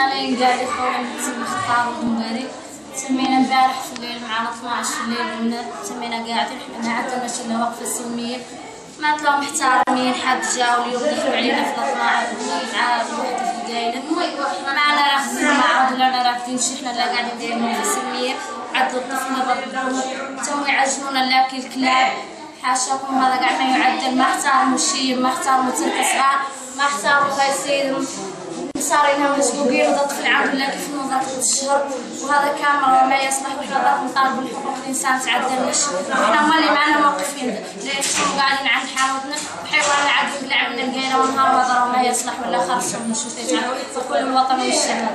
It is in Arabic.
حاليا قاعد يحاول نسوي خطاب ومباري سمينا امبارح في الليل معنا 12 في الليل قلنا سمينا قاعدين إحنا ما عندنا شلنا وقفه سلميه ما طلعوا محترمين حد جاء واليوم دخلوا علينا في 12 عاد وحده في القايله معنا راكدين معهم ولا راكدين إحنا لا قاعدين ندير وقفه سلميه عدوا الطفل ضربوه تو يعجنونا لاكي الكلاب حاشاكم. هذا قاعد ما يعدل. ما احترموا الشيء ما احترموا تلك صغار ما احترموا هاي السيد صارينها مسبوقين وذا طفل عنده لا كيف نظافة الشهر وهذا كاميرا وما يصلح وحنا نطالب بحقوق الإنسان تعدل مش إحنا ما اللي معنا موقفين ليش قاعدين عند حالتنا وحيوان عاد يقلع من القيلة ونهار وضرب ما يصلح ولا خرص من شو فكل الوطن والشهاده